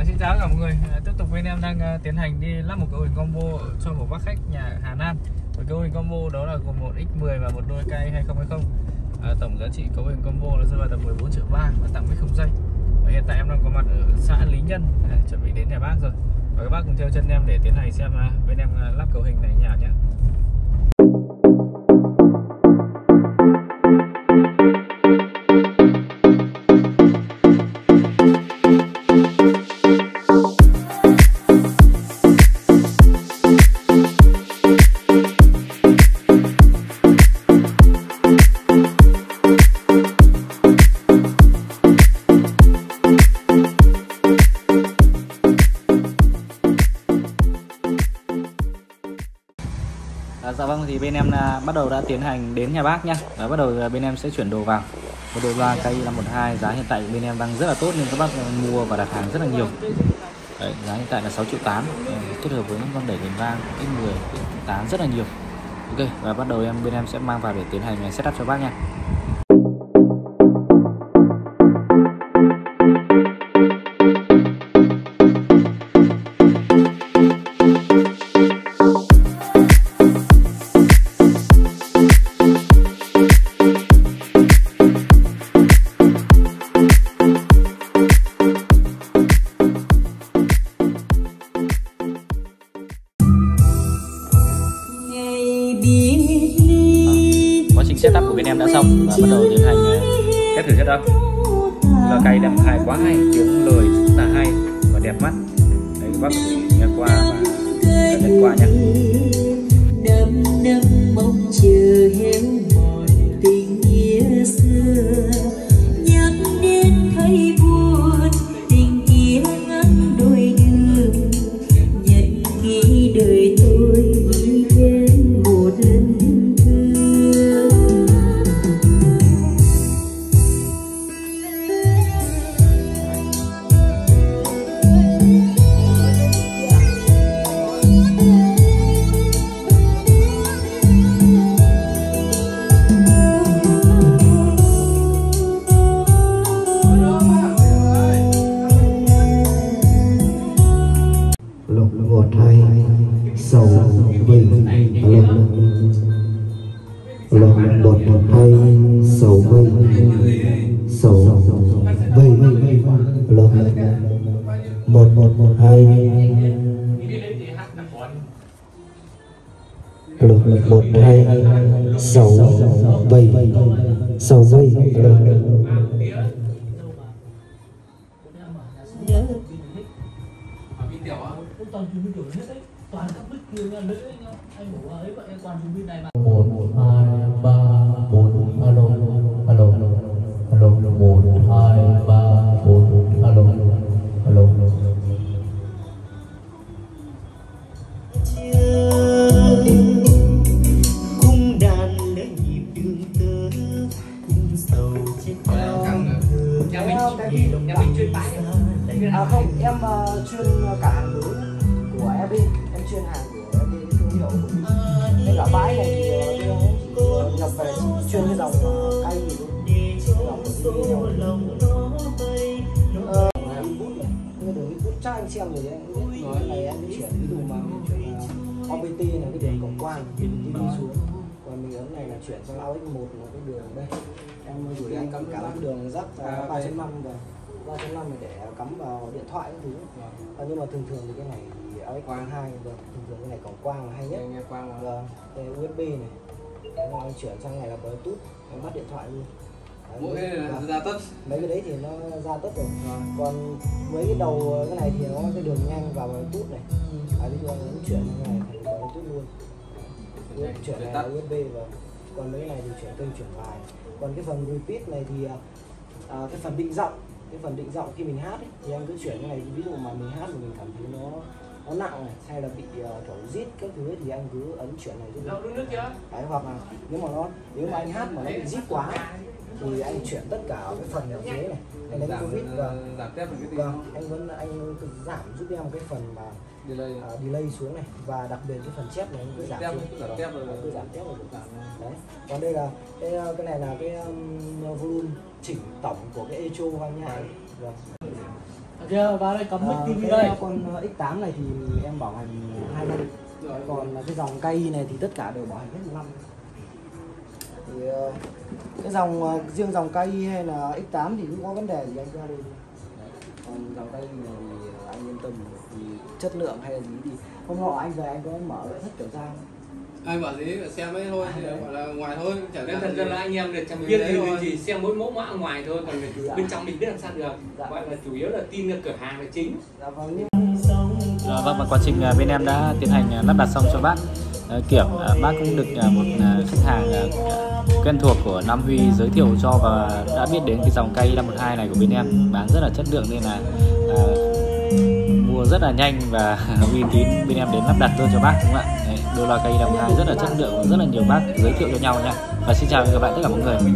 À, xin chào cả mọi người. À, tiếp tục bên em đang ờ, tiến hành đi lắp một cấu hình combo cho một bác khách nhà Hà Nam. Và cấu hình combo đó là gồm một X10 và một đôi cây 2020. À, tổng giá trị cấu hình combo là rơi vào tầm 14 triệu ba và tặng với không dây. Và hiện tại em đang có mặt ở xã Lý Nhân, à, chuẩn bị đến nhà bác rồi. Và các bác cùng theo chân em để tiến hành xem à, bên em ờ, lắp cấu hình này nhà nhé. Thì bên em là bắt đầu đã tiến hành đến nhà bác nhá. Và bắt đầu à, bên em sẽ chuyển đồ vào. Một đôi loa cây 512 giá hiện tại bên em đang rất là tốt nên các bác mua và đặt hàng rất là nhiều. Đấy, giá hiện tại là 6 triệu 8 ừ, kết hợp với những con đẩy đèn vang X10 X8 rất là nhiều. Ok và bắt đầu em bên em sẽ mang vào để tiến hành à, setup cho bác nha xong và bắt đầu tiến hành à, ờ, test thử âm là cây đem hai quá hay tiếng lời rất là hay và đẹp mắt. Đấy các bác có thể nghe qua và nhận qua nhé. Bảo là ấy vậy toàn dùng pin này mà một hai chuyên cả hàng đối của FB Em chuyên hàng của FB cái thương hiệu của mình. Nên cả bãi này thì em chỉ uh, nhập về chỉ chuyên cái dòng cây gì Dòng của theo Ờ, em Cái đường bút chắc anh xem rồi đấy anh biết. Cái này em chuyển ví dụ mà mình chuyển OPT này cái đường cổng quan đi đi xuống. Còn mình ấn này là chuyển sang lao X1 là cái đường đây. Em gửi anh cắm cả đường rắc uh, 3.5 và 3.5 này để cắm vào điện thoại các thứ. À, nhưng mà thường thường thì cái này thì AX quang hai vâng thường thường cái này cổng quang là hay nhất. Nghe quang vâng đây USB này. Đấy, mà anh chuyển sang này là Bluetooth em bắt điện thoại luôn Đấy, mỗi cái là vâng. ra tất mấy cái đấy thì nó ra tất rồi. Còn mấy cái đầu cái này thì nó cái đường nhanh vào Bluetooth này. À, ví dụ anh chuyển sang cái này thành Bluetooth luôn. Chuyển chuyển này tắt. là USB và còn mấy cái này thì chuyển kênh chuyển bài. Còn cái phần repeat này thì à, à, cái phần định giọng cái phần định giọng khi mình hát ấy, thì em cứ chuyển như này ví dụ mà mình hát mà mình cảm thấy nó nó nặng này hay là bị uh, kiểu rít các thứ thì anh cứ ấn chuyển này giúp mình. nước chưa? Đấy, hoặc là nếu mà nó nếu mà anh hát mà nó bị rít quá thì anh chuyển tất cả cái phần ở dưới này. Anh đánh covid và cái gì vâng anh vẫn anh cứ giảm giúp em cái phần mà delay. à, delay xuống này. Và đặc biệt cái phần chép này anh cứ giảm xuống. giảm Vâng, tép rồi. cứ giảm tép được đấy. Còn đây là cái cái này là cái um, volume chỉnh tổng của cái echo vang nhai vâng kia vào đây cắm mic Ờ, tivi cái đây. con ờ, X8 này thì em bảo hành 2 năm. Còn là cái dòng cây này thì tất cả đều bảo hành hết một năm. Thì ờ, cái dòng ờ, riêng dòng cây hay là X8 thì cũng có vấn đề gì anh ra đây còn dòng cây này thì anh yên tâm thì chất lượng hay là gì thì hôm nọ anh về anh có mở lại thất kiểu ra? Ai bảo gì xem ấy thôi thì gọi là ngoài thôi chẳng Nên thật ra là anh em được chẳng Mình biết đấy gì thôi. thì xem mỗi mẫu mã ngoài thôi còn bên trong mình biết làm sao được. Dạ. gọi là chủ yếu là tin là cửa hàng là chính. Dạ vâng. Dạ, vâng và quá trình à, bên em đã tiến hành à, lắp đặt xong cho bác. Ờ, kiểm à, bác cũng được à, một à, khách hàng à, quen thuộc của Nam Huy giới thiệu cho và đã biết đến cái dòng cây 512 này của bên em. Bán rất là chất lượng nên là à, mua rất là nhanh và uy tín bên em đến lắp đặt luôn cho bác đúng không ạ? Đấy, đôi loa cây 512 rất là chất lượng và rất là nhiều bác giới thiệu cho nhau nha. Và xin chào các bạn tất cả mọi người.